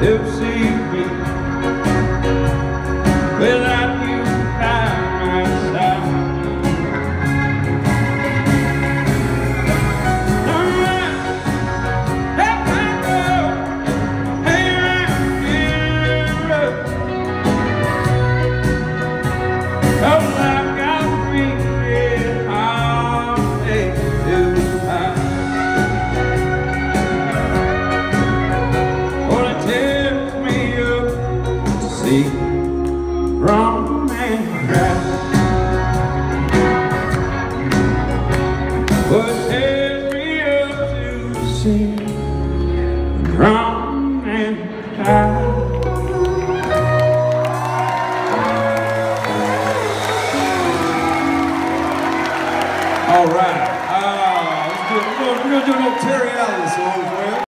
To wrong. Well, it me up to see wrong cry. All right. Uh, let's do, we're going to do a little Terry Allen song for you.